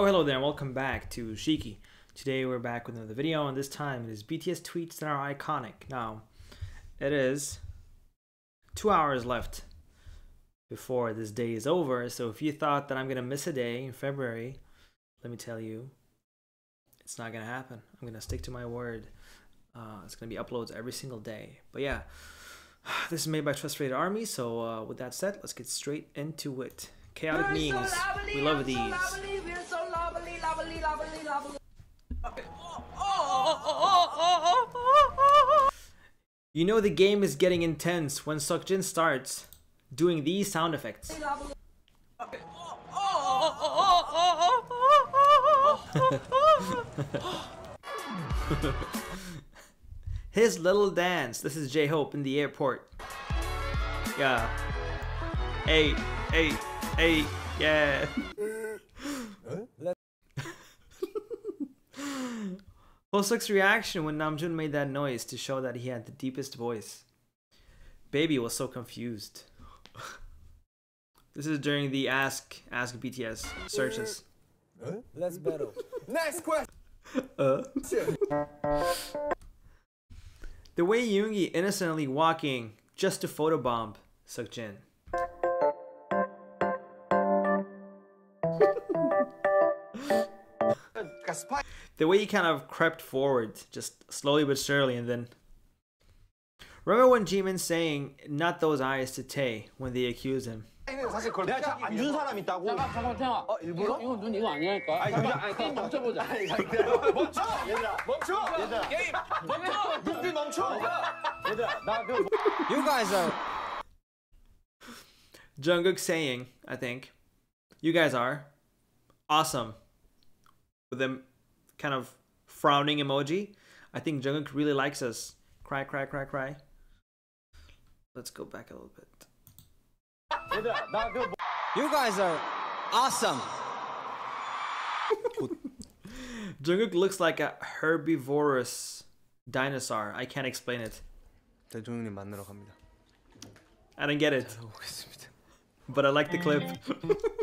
Oh, hello there, and welcome back to Shiki. Today we're back with another video, and this time it is BTS tweets that are iconic. Now, it is two hours left before this day is over, so if you thought that I'm gonna miss a day in February, let me tell you, it's not gonna happen. I'm gonna stick to my word. Uh, it's gonna be uploads every single day. But yeah, this is made by Frustrated Army, so uh, with that said, let's get straight into it. Chaotic memes. So we love I'm these. So You know the game is getting intense when Seokjin starts doing these sound effects. His little dance. This is J Hope in the airport. Yeah. Hey, hey, hey, yeah. Hoseok's reaction when Namjoon made that noise to show that he had the deepest voice. Baby was so confused. this is during the Ask Ask BTS searches. Let's battle. Next question. Uh. The way Yoongi innocently walking just to photobomb Seokjin. The way he kind of crept forward, just slowly but surely, and then. Remember when Jimin saying "not those eyes" to Tae when they accused him? 사실 그걸 내가 안 준 사람 있다고. 잠깐 잠깐 태영아 어, 일부러? 이거, 이거 눈 이거 아니라니까 아니, 잠깐 그냥- 아니 게임 멈춰보자 아니, 얘들아, 멈춰! 얘들아, 멈춰! 얘들아, 게임 멈춰! 눈빛 멈춰! 얘들아, 나 그. You guys are. Jungkook saying, I think, "You guys are awesome," with a kind of frowning emoji. I think Jungkook really likes us. Cry, cry, cry, cry. Let's go back a little bit. 얘들아, 나 그. You guys are awesome. Jungkook looks like a herbivorous dinosaur. I can't explain it. 대통령님 만나러 갑니다. I don't get it, 오겠습니다. but I like the clip.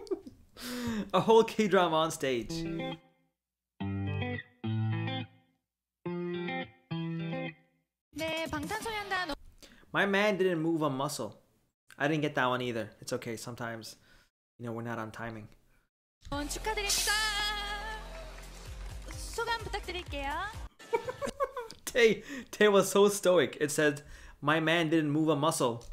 a whole K drama on stage. My man didn't move a muscle. I didn't get that one either. It's okay. Sometimes, you know, we're not on timing. Tae, Tae was so stoic. It said, my man didn't move a muscle.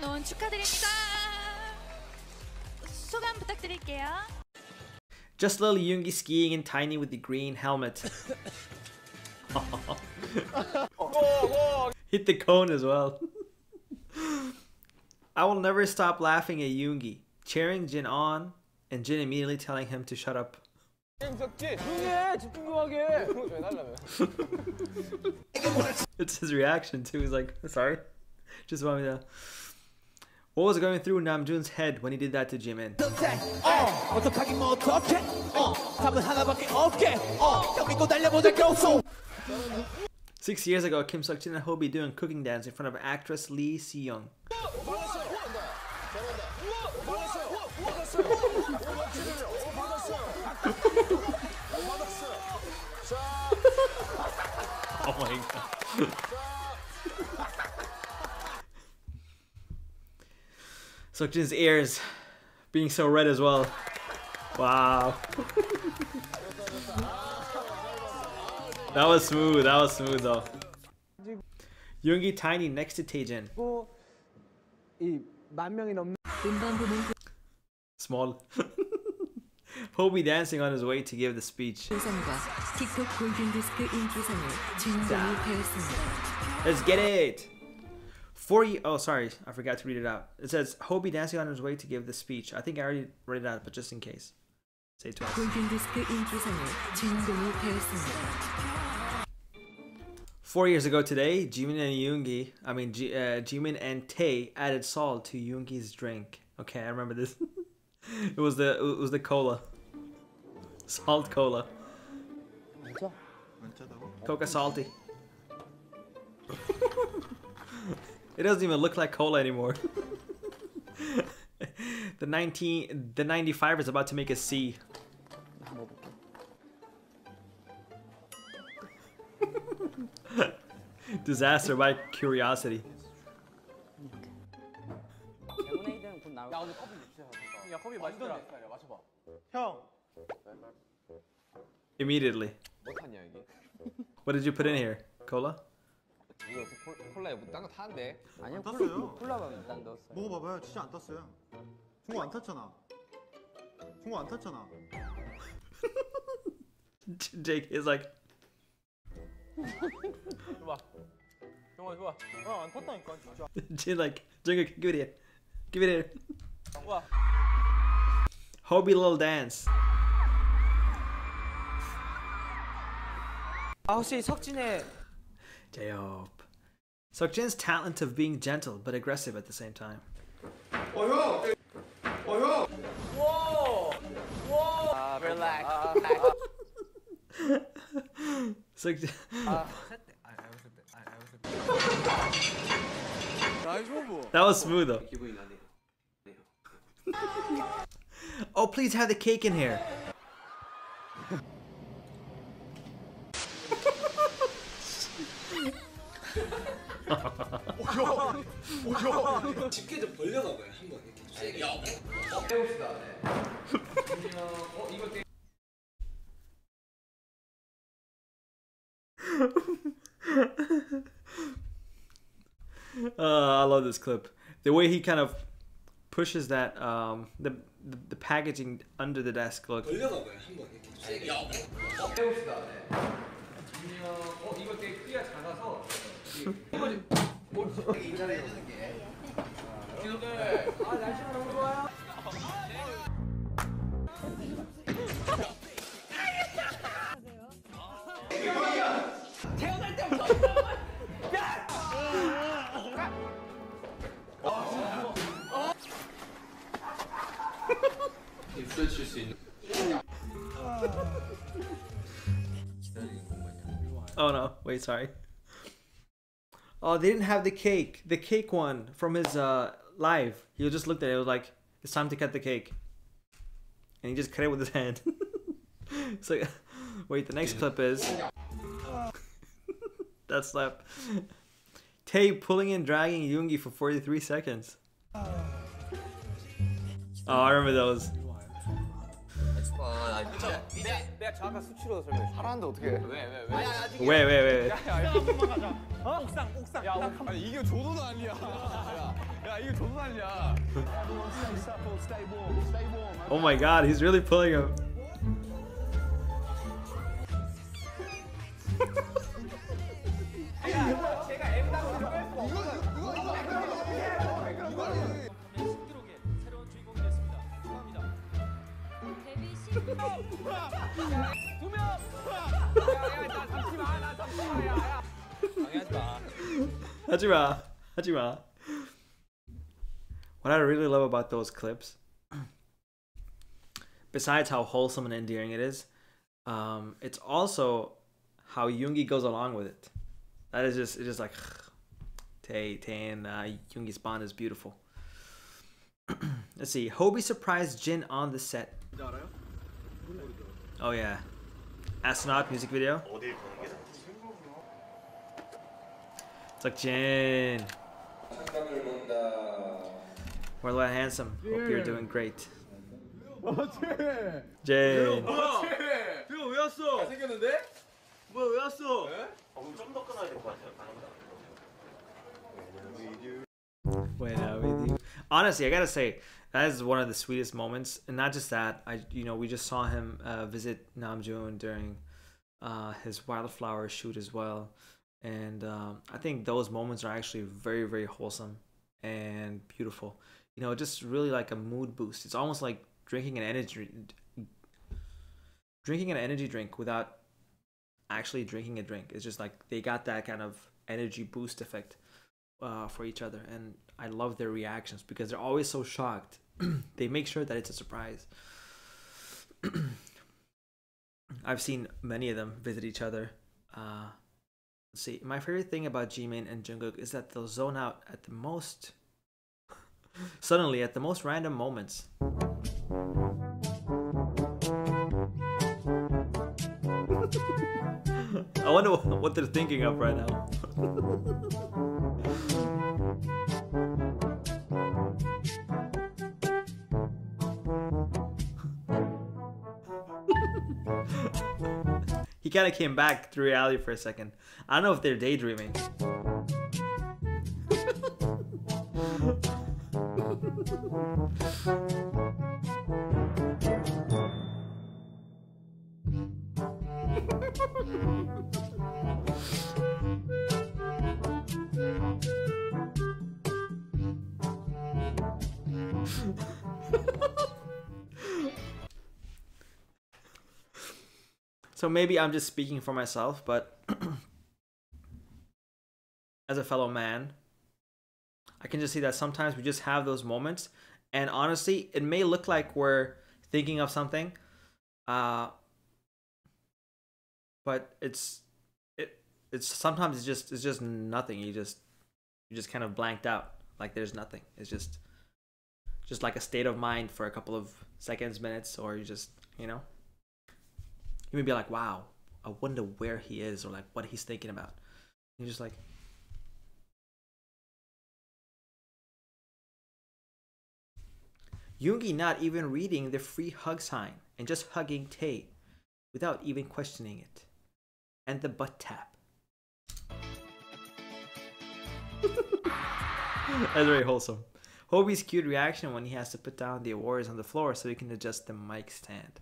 Just little Yoongi skiing in tiny with the green helmet. Hit the cone as well. I will never stop laughing at Yoongi, cheering Jin on, and Jin immediately telling him to shut up. it's his reaction too. He's like, sorry, just want me to. What was going through Namjoon's head when he did that to Jimin? Six years ago, Kim Seok Jin and Hobi doing cooking dance in front of actress Lee Si Young. oh my god. Seokjin's ears being so red as well. Wow. that was smooth. That was smooth though. Yoongi Tiny next to Taejin. 이만 명이 넘는. Small. Hobie dancing on his way to give the speech. 상과 틱톡 골든디스크 인기상을 주인공이 되었습니다. Let's get it. Four ye- oh sorry, I forgot to read it out. It says Hobie dancing on his way to give the speech. I think I already read it out, but just in case. Say it twice. Four years ago today, Jimin and Yoongi, I mean Ji, uh, Jimin and Tae added salt to Yoongi's drink. Okay, I remember this. it was the it was the cola, salt cola. Coca salty. it doesn't even look like cola anymore. the 19 the 95 is about to make a C. Disaster by curiosity. 레모네이드는 곧 나올 야 오늘 커피 진짜 잘 야, 커피 맛있더라. 야, 마셔봐. 형 Immediately. 뭐 탔냐 여기? What did you put in here? Cola? 이거 그 콜- 콜라에 뭐딴거 타는데? 아니요 땄어요. 콜라만 일단 넣었어요 먹어봐봐요 진짜 안 탔어요 중국 안 탔잖아 중국 안 탔잖아 Jake is like, 좋아. 좋아 좋아. 어안 컸다니까 진짜. Dude, like, Jungkook, give it here. Give it here. 좋아. Hobi little dance. 아 혹시 석진의 제엽. Seokjin's talent of being gentle but aggressive at the same time. 어 형. 어 형. whoa, 와. Relax. Seokjin. that was smooth though. oh, please have the cake in here. Uh, I love this clip. The way he kind of pushes that um, the, the the packaging under the desk. Look. Wait, sorry. Oh, they didn't have the cake. The cake one from his uh live. He just looked at it. It was like, "It's time to cut the cake," and he just cut it with his hand. so, wait. The next clip is that slap. Tae pulling and dragging Yoongi for 43 seconds. Oh, I remember those. 자, 이제 네. 내가 정확한 수치로 설명해. 하라는데 어떻게? 왜 왜 왜? 아니, 아직 왜, 왜, 왜? 야, 야, 한 번만 가자. 어? 옥상, 옥상. 야, 옥 아니, 이게 조도 난리야. 야, 야, 이게 조도 난리야. oh my he's really pulling him. What I really love about those clips, besides how wholesome and endearing it is, um, it's also how Yoongi goes along with it. That is just, it's just like, Tae, Tae and uh, bond is beautiful. Let's see. Hobie surprised Jin on the set. Oh yeah. Astronaut music video. Seokjin. Worldwide Handsome, yeah. hope you're doing great. 어제! 제 어제! 듀오 왜 왔어? 잘생겼는데? 뭐야 왜 Honestly, I gotta say, that is one of the sweetest moments, and not just that. I, you know, we just saw him uh, visit Namjoon during uh, his wildflower shoot as well, and um, I think those moments are actually very, very wholesome and beautiful. You know, just really like a mood boost. It's almost like drinking an energy, drinking an energy drink without actually drinking a drink. It's just like they got that kind of energy boost effect uh, for each other, and I love their reactions because they're always so shocked. they make sure that it's a surprise. I've seen many of them visit each other. Uh, let's see. My favorite thing about Jimin and Jungkook is that they'll zone out at the most suddenly at the most random moments. I wonder what, what they're thinking of right now. Kind of came back to reality for a second. I don't know if they're daydreaming. So maybe I'm just speaking for myself, but as a fellow man, I can just see that sometimes we just have those moments, and honestly, it may look like we're thinking of something, uh, but it's it it's sometimes it's just it's just nothing. You just you just kind of blanked out, like there's nothing. It's just just like a state of mind for a couple of seconds, minutes, or you just you know you may be like, wow, I wonder where he is or like what he's thinking about. You're just like, Yoongi not even reading the free hug sign and just hugging Tae without even questioning it. And the butt tap. That's very wholesome. Hobie's cute reaction when he has to put down the awards on the floor so he can adjust the mic stand.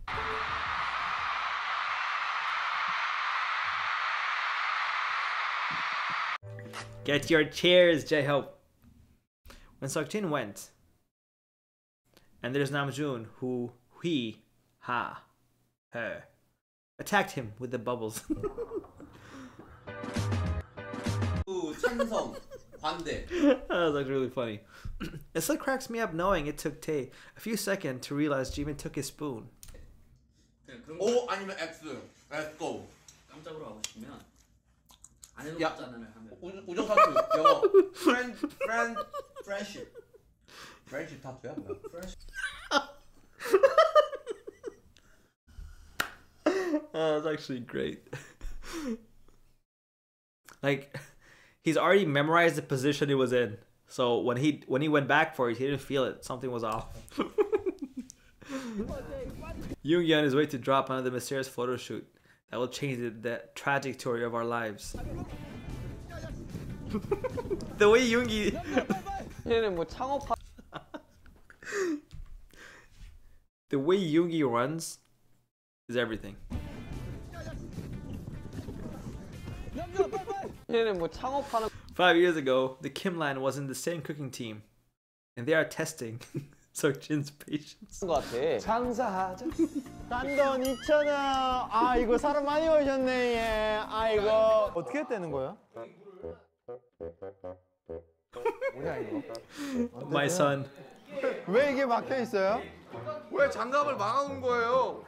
Get your cheers, J Hope. When Seokjin went, and there's Namjoon who he, ha, her, attacked him with the bubbles. That was like really funny. it still cracks me up knowing it took Tae a few seconds to realize Jimin took his spoon. Oh, 아니면 X. Let's go. 깜짝으로 하고 싶으면 안 해도 야. 깜짝하면 하면 우- 우정 타투 영어 friend friend friendship friendship 타투야 뭐야 friendship Oh, that's actually great. like, he's already memorized the position he was in. So when he when he went back for it, he didn't feel it. Something was off. Yoongi on his way to drop another mysterious photo shoot that will change the, the trajectory of our lives. the way Yoongi. the way Yoongi runs is everything. Five years ago, the Kim line was in the same cooking team, and they are testing. Seokjin's patience. 것 같아 장사하자. 딴돈 2,000원. 아, 이거 사람 많이 오셨네, 예. 아이고. 어떻게 떼는 거야? 뭐냐, 이거? My son. 왜 이게 막혀 있어요? 왜 장갑을 막아놓은 거예요?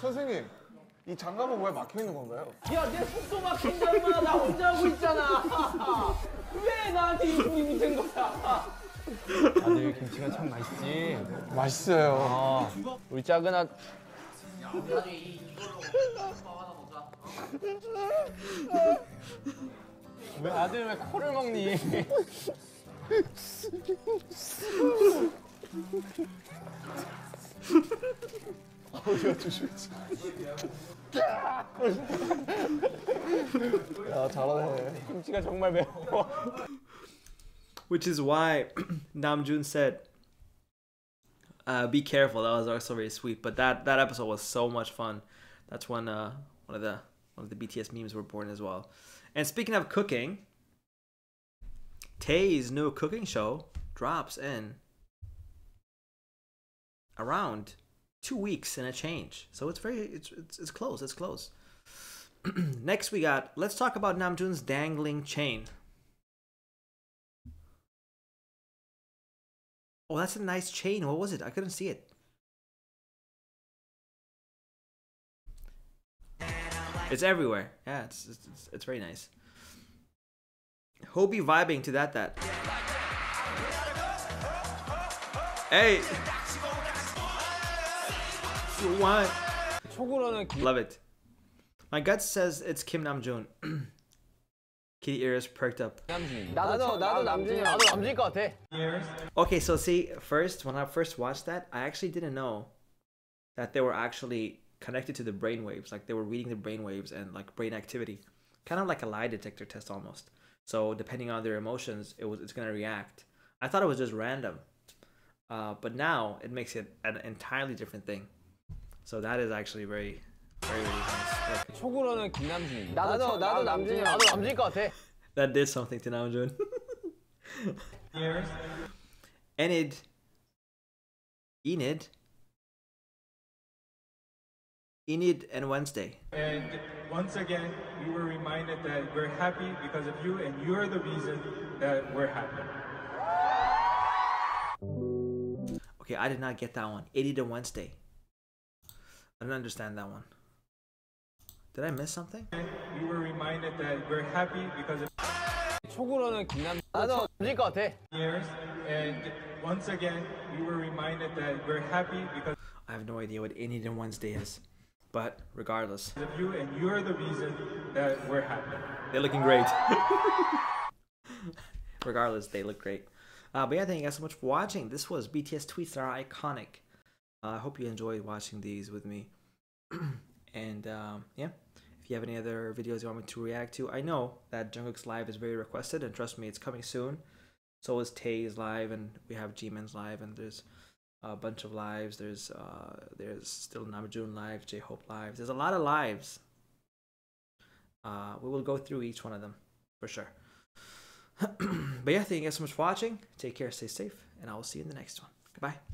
선생님, 이 장갑은 왜 막혀 있는 건가요? 야내 숙소 막힌다 얼마나 나 혼자 하고 있잖아 왜 나한테 이 분이 문제인 거야 아들 김치가 참 맛있지. 맛있어요. 우리 작은 아 왜 아들 왜 코를 먹니? 어디가 조심했지? 야, 잘하네. 김치가 정말 매워. Which is why Namjoon said, uh, "Be careful." That was also very sweet. But that that episode was so much fun. That's when uh, one of the one of the BTS memes were born as well. And speaking of cooking, Tae's new cooking show drops in around two weeks and a change. So it's very it's it's, it's close. It's close. Next we got let's talk about Namjoon's dangling chain. Oh, that's a nice chain. What was it? I couldn't see it. It's everywhere. Yeah, it's it's, it's very nice. Hobie vibing to that that. Hey. What? Love it. My gut says it's Kim Namjoon. Kitty ears perked up. 나도 나도 남준이 나도 남준일 것 같아. Okay, so see, first when I first watched that, I actually didn't know that they were actually connected to the brain waves. Like they were reading the brain waves and like brain activity, kind of like a lie detector test almost. So depending on their emotions, it was it's gonna react. I thought it was just random, uh, but now it makes it an entirely different thing. So that is actually very, very, very nice. Look, 속으로는 김남준이. 나도 나도 남준이 나도 남준일 것 같아. that did something to Namjoon. Enid. Enid. Enid and Wednesday. And once again, we were reminded that we're happy because of you, and you're the reason that we're happy. Okay, I did not get that one. Enid and Wednesday. I didn't understand that one. Did I miss something? And we were reminded that we're happy because of 속으로는 김남. 나도 남준일 것 같아. years. And once again, we were reminded that we're happy because I have no idea what Enid and Wednesday is. But regardless, of you, and you're the reason that we're happy. they're looking great. regardless, they look great. Uh, but yeah, thank you guys so much for watching. This was BTS tweets that are iconic. Uh, I hope you enjoyed watching these with me. and um, yeah, if you have any other videos you want me to react to, I know that Jungkook's live is very requested, and trust me, it's coming soon. So is Tae's live, and we have Jimin's live, and there's a bunch of lives. There's uh, there's still Namjoon live, J Hope lives. There's a lot of lives. Uh, we will go through each one of them for sure. but yeah, thank you guys so much for watching. Take care, stay safe, and I will see you in the next one. Goodbye.